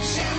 Shout.